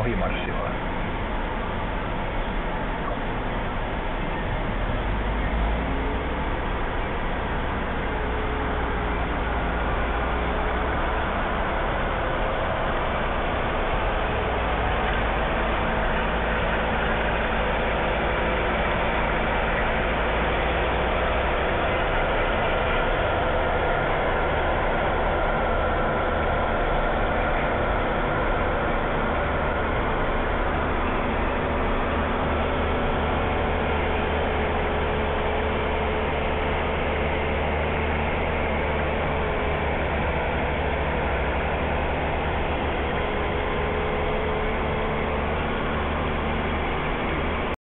ohimarssivaa.